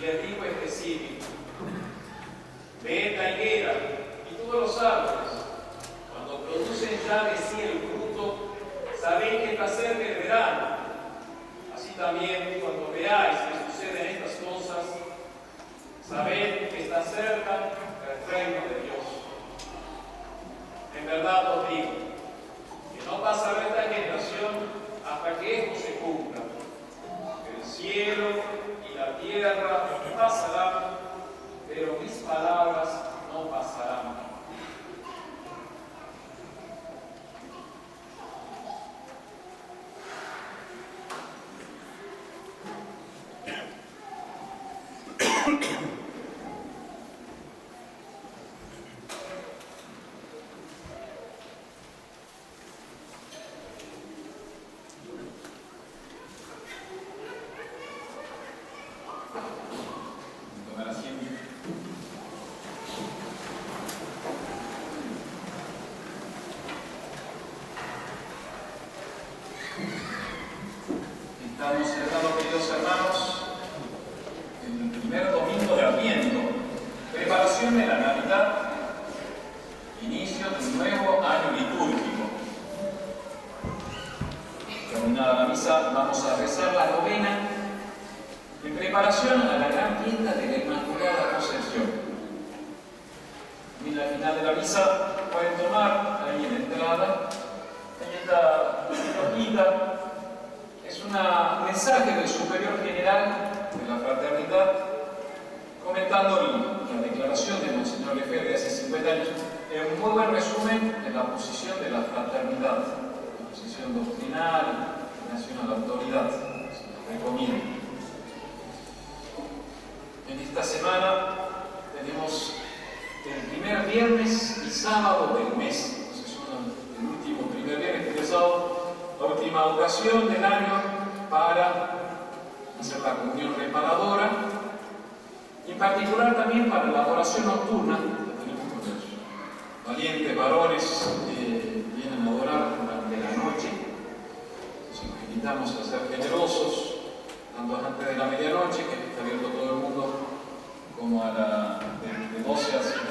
y les dijo específico, ve la higuera y todos los árboles, cuando producen ya de sí el fruto, sabéis que está cerca el verano. Así también cuando veáis que suceden estas cosas, sabed que está cerca el reino de Dios. En verdad os digo, que no pasará esta generación hasta que esto se cumpla. El cielo tierra pasará, pero mis palabras no pasarán.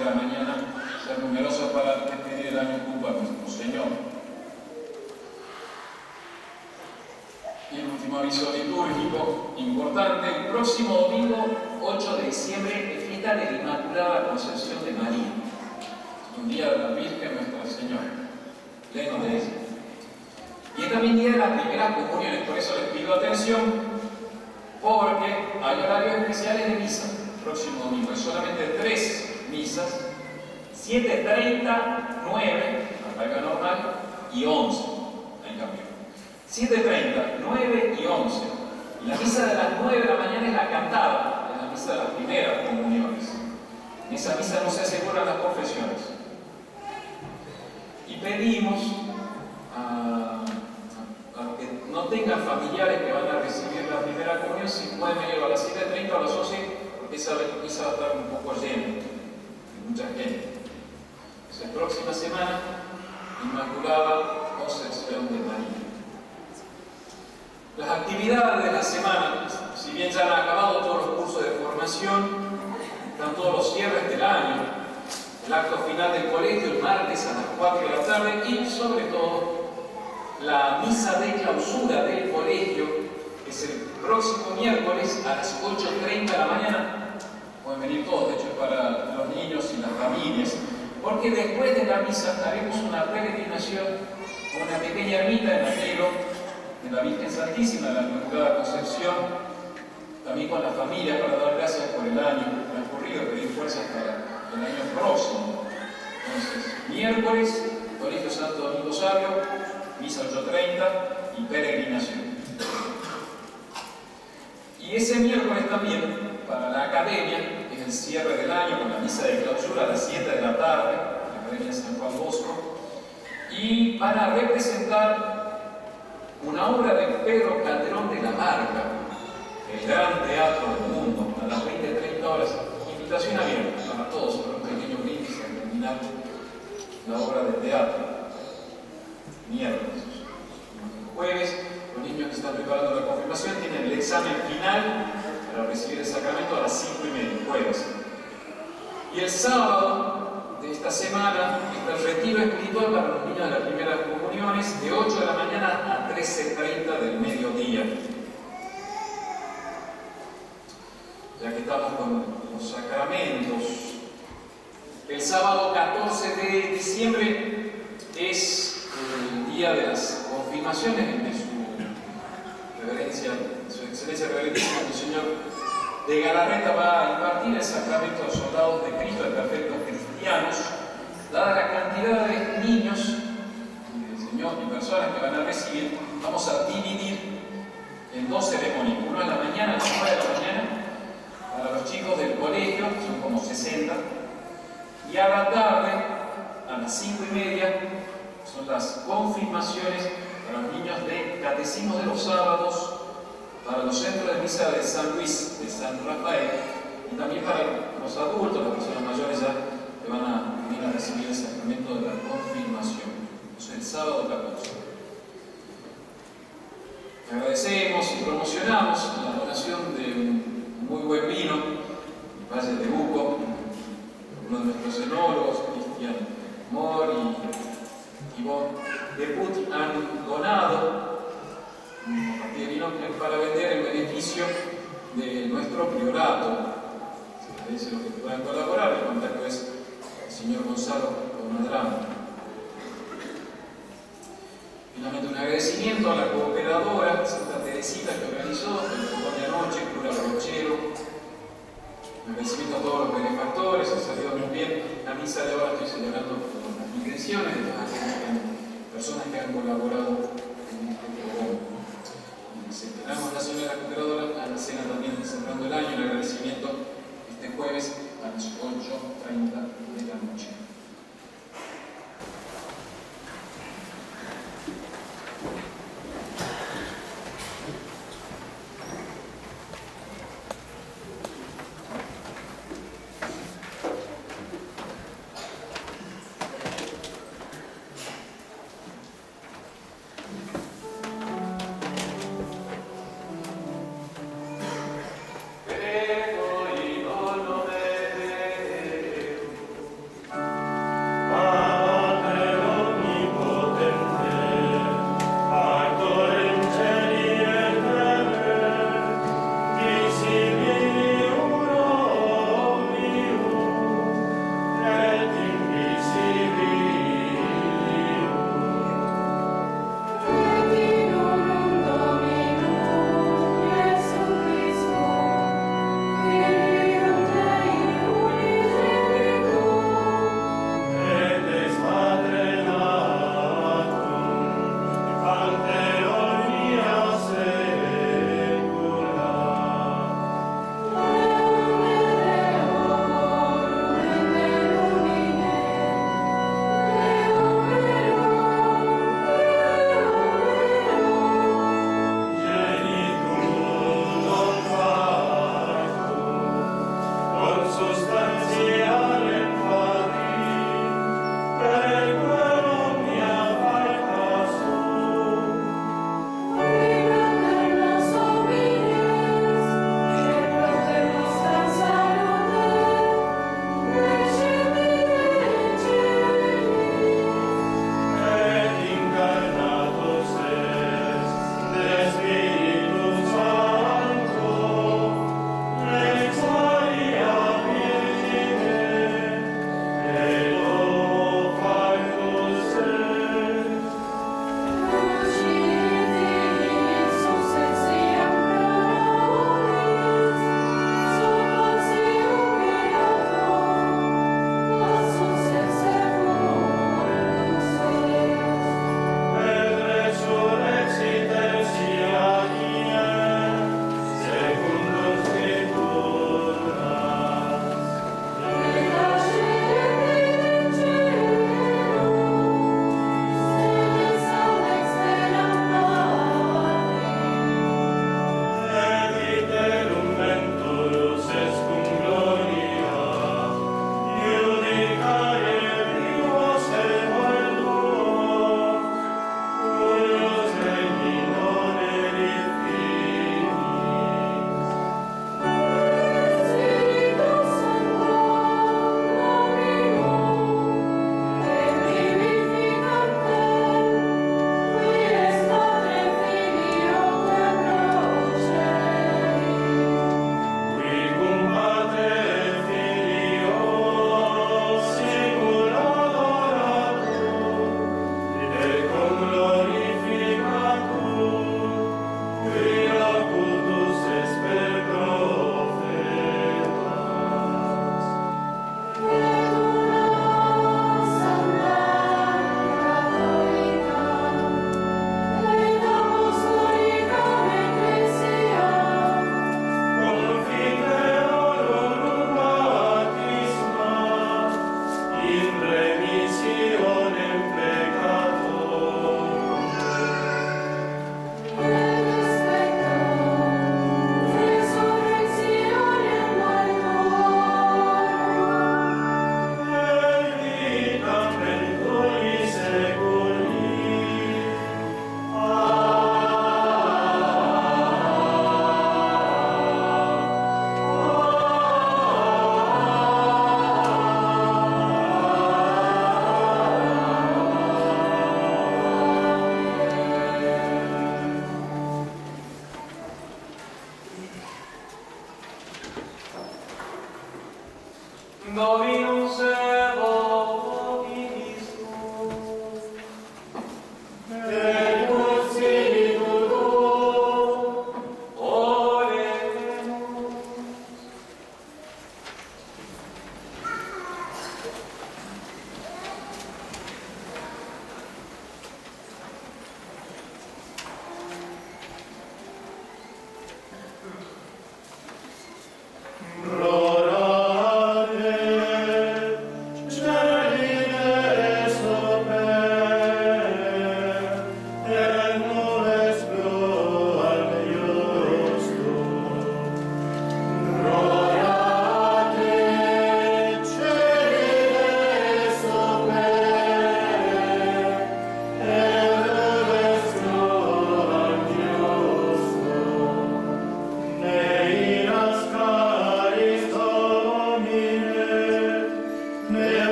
De la mañana, ser numerosos para despedir el año culpa a nuestro Señor. Y el último aviso litúrgico importante, el próximo domingo 8 de diciembre es fiesta de la Inmaculada Concepción de María, un día de la Virgen Nuestra Señora, pleno de eso. Y es también día de las primeras comuniones, por eso les pido atención porque hay horarios especiales de misa próximo domingo, es solamente tres misas, 7.30, 9, la normal, y 11, en cambio. 7.30, 9 y 11. Y la misa de las 9 de la mañana es la cantada, es la misa de las primeras comuniones. En esa misa no se aseguran las confesiones. Y pedimos a no tengan familiares que van a recibir la primera comunión, si pueden venir a las 7.30 o a las 11, porque esa misa va a estar un poco llena, mucha gente. Entonces, próxima semana, Inmaculada Concepción de María. Las actividades de la semana, si bien ya han acabado todos los cursos de formación, están todos los cierres del año, el acto final del colegio el martes a las 4 de la tarde y sobre todo la misa de clausura del colegio, es el próximo miércoles a las 8.30 de la mañana. Pueden venir todos, de hecho, para los niños y las familias, porque después de la misa haremos una peregrinación con una pequeña ermita en cielo de la Virgen Santísima la Inmaculada Concepción, también con la familia para dar gracias por el año transcurrido, pedir fuerzas para el año próximo. Entonces, miércoles, Colegio Santo Domingo Sabio, misa 8.30 y peregrinación. Y ese miércoles también, para la academia, el cierre del año con la misa de clausura a las 7 de la tarde, la Academia San Juan Bosco, y van a representar una obra de Pedro Calderón de la Barca, el gran teatro del mundo, a las 20-30 horas. Invitación abierta para todos, para un pequeño brindis a terminar la obra de teatro miércoles. Jueves, los niños que están preparando la confirmación tienen el examen final para recibir el sacramento a las 5 y media, jueves. Y el sábado de esta semana está el retiro espiritual para los niños de las primeras comuniones de 8 de la mañana a 13.30 del mediodía. Ya que estamos con los sacramentos, el sábado 14 de diciembre es de las confirmaciones de su reverencia, excelencia reverencia, el Señor. De Galarreta va a impartir el sacramento a los soldados de Cristo, de perfectos cristianos, dada la cantidad de niños y personas que van a recibir, vamos a dividir en dos ceremonias, uno en la mañana, a las 9 de la mañana, para los chicos del colegio, son como 60, y a la tarde, a las 5 y media, son las confirmaciones para los niños de catecismo de los sábados, para los centros de misa de San Luis, de San Rafael, y también para los adultos, las personas mayores ya que van a venir a recibir el sacramento de la confirmación. Es el sábado 14. Agradecemos y promocionamos la donación de un muy buen vino, Valle de Uco, uno de nuestros enólogos, Cristian Mor y de Put han donado de vino para vender en beneficio de nuestro priorato. Si dice los que puedan colaborar, el contacto es el señor Gonzalo Comadrama. Finalmente un agradecimiento a la cooperadora Santa Teresita que organizó el de anoche, Cura Rochero. Un agradecimiento a todos los benefactores, ha salido muy bien. La misa de ahora estoy celebrando las intenciones de personas que han colaborado. Esperamos la señora cooperadora a la cena también cerrando el año, el agradecimiento este jueves a las 8.30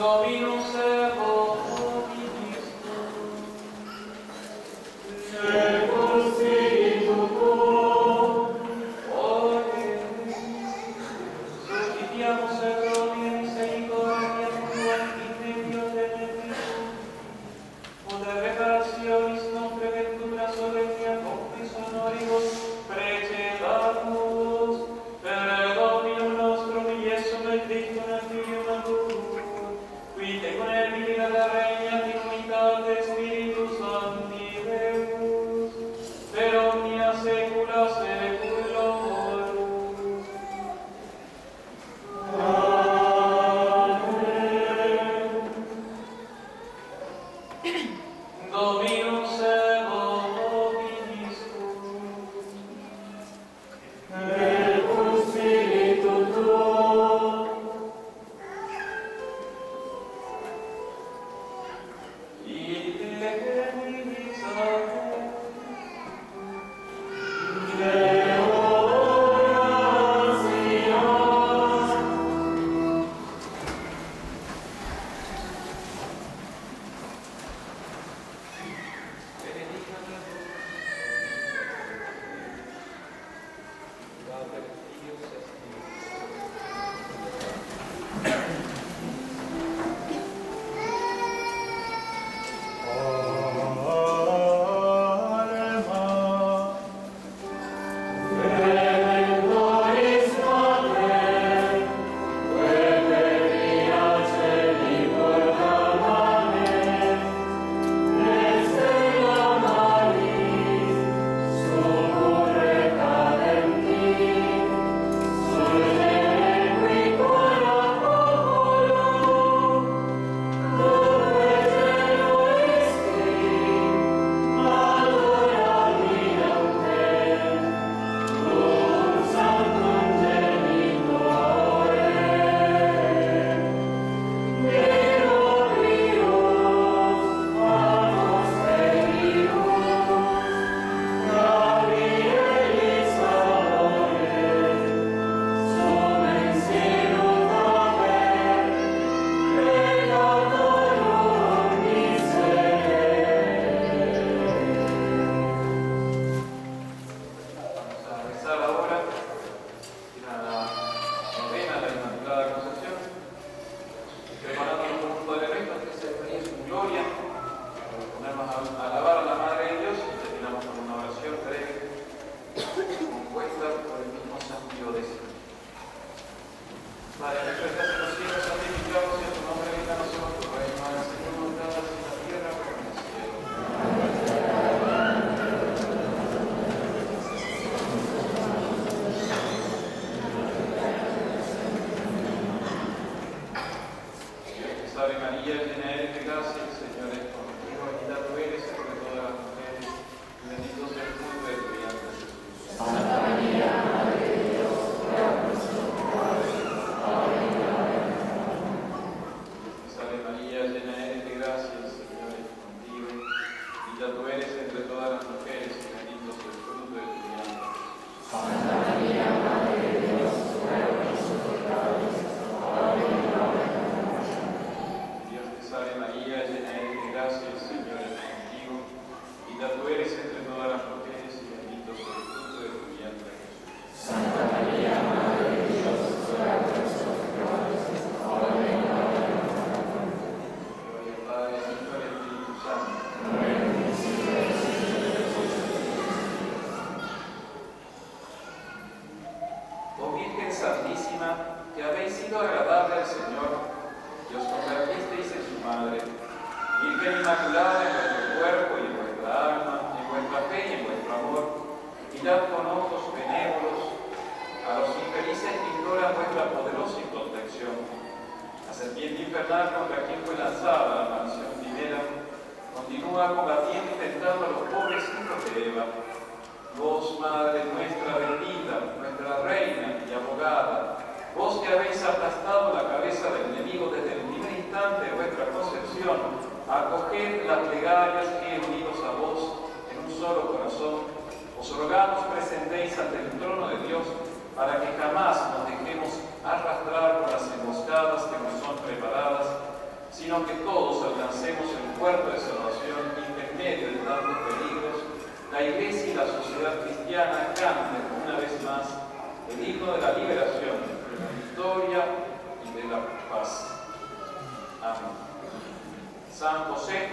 Dominus la Iglesia y la sociedad cristiana canten una vez más el himno de la liberación, de la victoria y de la paz. Amén. San José,